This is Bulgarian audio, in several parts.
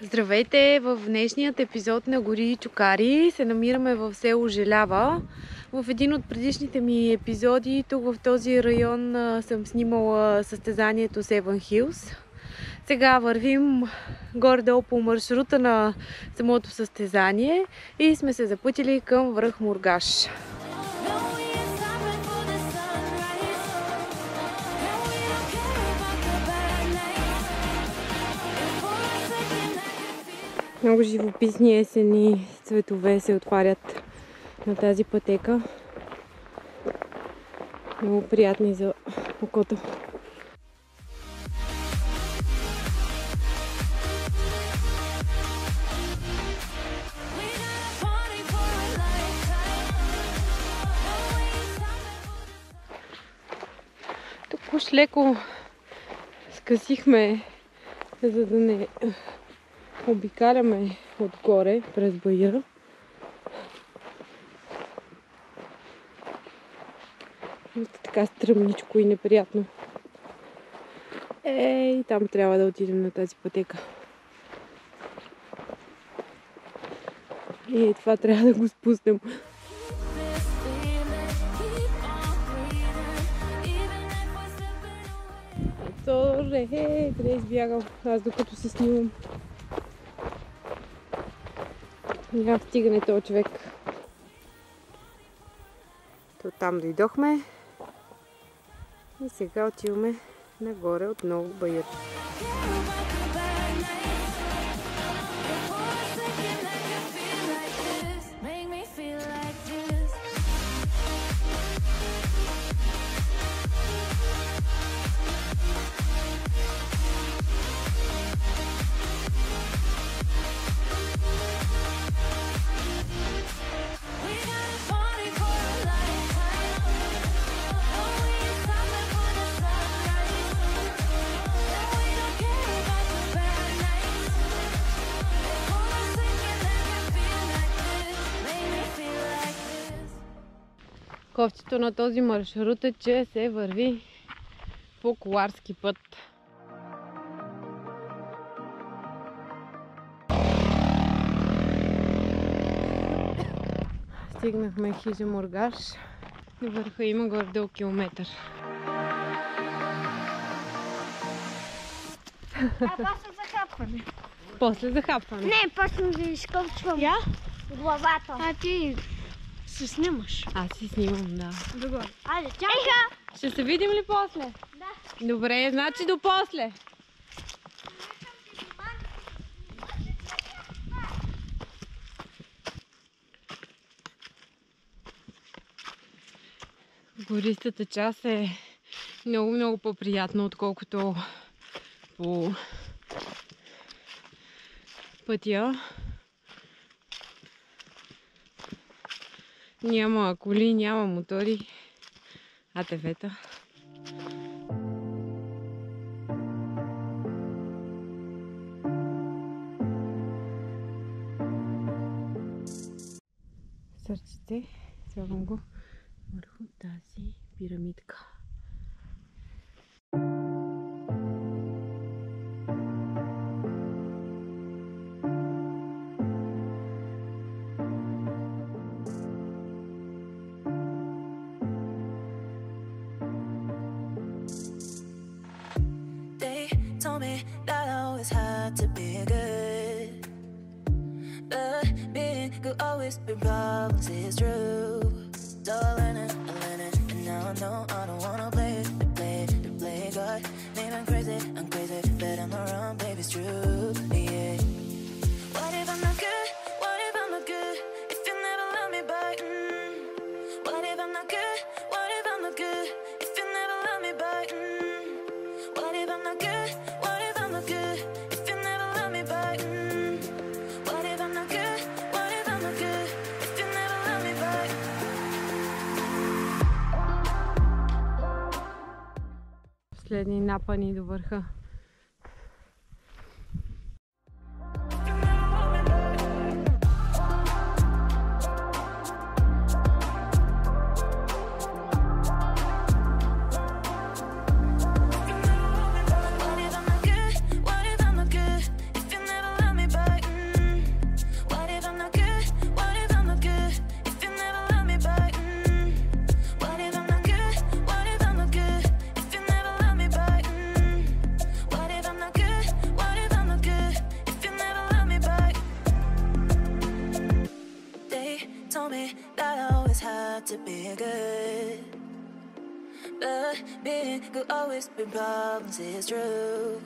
Здравейте! В днешният епизод на Гори и Чукари се намираме в село Желява. В един от предишните ми епизоди тук в този район съм снимала състезанието Seven Hills. Сега вървим горе-долу по маршрута на самото състезание и сме се запътили към връх Мургаш. Много живописни есени цветове се отварят на тази пътека. Много приятни за окото. Уж леко скъсихме, за да не обикаляме отгоре през. Вижте, така стръмничко и неприятно. Ей, там трябва да отидем на тази пътека. И това трябва да го спуснем. Slipping away. Торе, е, къде избягал? Аз докато се снимам. Няма стигане този човек. То там дойдохме. И сега отиваме нагоре отново баят. Кофтито на този маршрут е, че се върви по коларски път. Стигнахме хижа Моргаш. На върха има горе-долу километър. А после закапване. После захапване. Не, почна да изкопчвам Я? главата. А ти се снимаш. Аз си снимам, да. Добре. Айде, чака! Ще се видим ли после? Да. Добре, значи до после. Гористата част е много, много по-приятна, отколкото по пътя. Няма коли, няма мотори. АТВ-та. Сърците, слагам го върху тази пирамидка. To be good. But being good always been problems, it's true. So I learned it, I learned it, and now I know I don't wanna play to play to play God. Maybe I'm crazy, I'm crazy, but I'm wrong, baby, it's true, yeah. What if I'm not good? What if I'm not good? If you never love me back, mm. What if I'm not good? What if I'm not good? Последни напани до върха. But being could always been problems, it's true.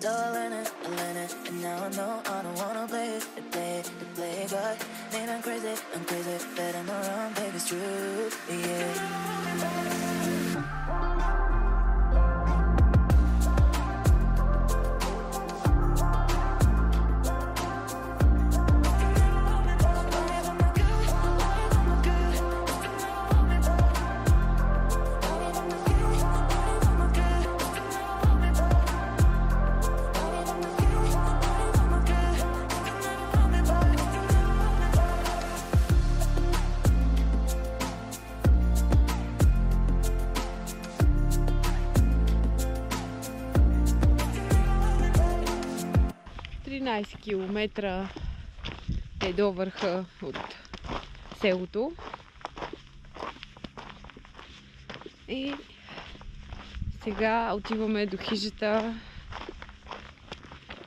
So I learned it, I learned it, and now I know I don't wanna play it, to play it, to play it. God, man, I'm crazy, I'm crazy, but I'm around, baby, it's true, yeah. Километра е до върха от селото. И сега отиваме до хижата,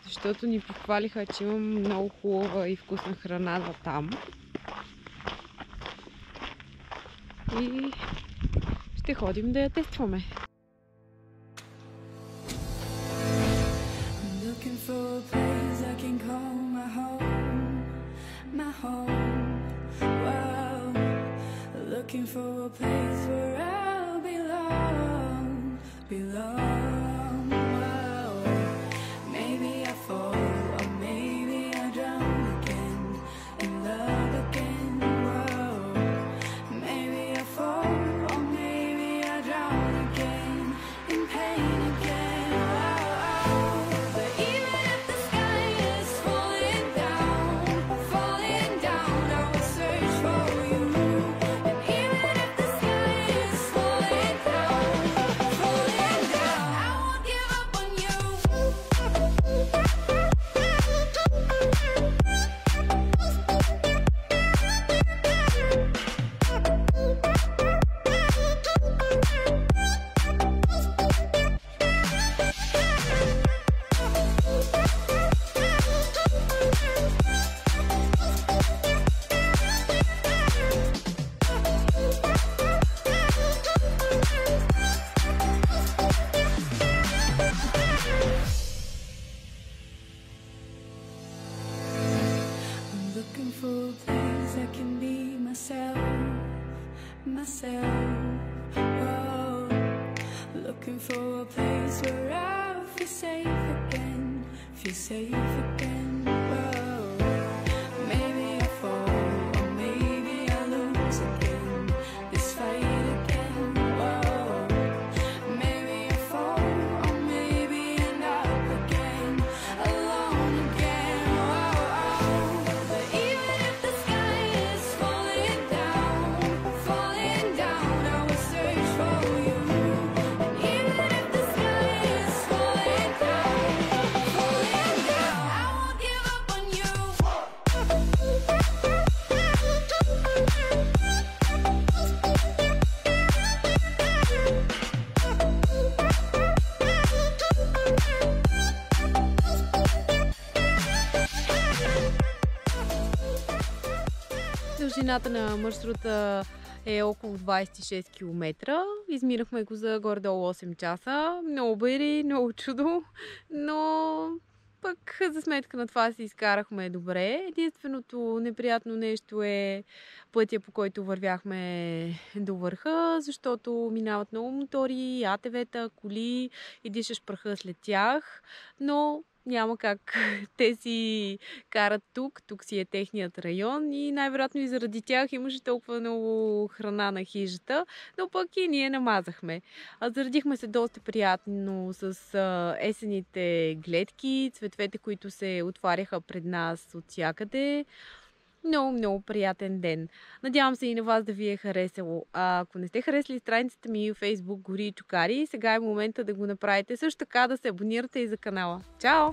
защото ни похвалиха, че имам много хубава и вкусна храна за там. И ще ходим да я тестваме. your pain. Looking for a place I can be myself, myself. Oh, looking for a place where I feel safe again, feel safe again. Дължината на маршрута е около 26 км. Изминахме го за горе-долу 8 часа. Много бери, много чудо, но пък за сметка на това си изкарахме добре. Единственото неприятно нещо е пътя, по който вървяхме до върха, защото минават много мотори, АТВ-та, коли и дишаш праха след тях, но няма как те си карат тук, тук си е техният район и най-вероятно и заради тях имаше толкова много храна на хижата, но пък и ние намазахме. А зарадихме се доста приятно с есените гледки, цветовете, които се отваряха пред нас от всякъде. Много, много приятен ден. Надявам се и на вас да ви е харесало. А ако не сте харесали страницата ми в Facebook Гори и Чукари, сега е момента да го направите. Също така да се абонирате и за канала. Чао!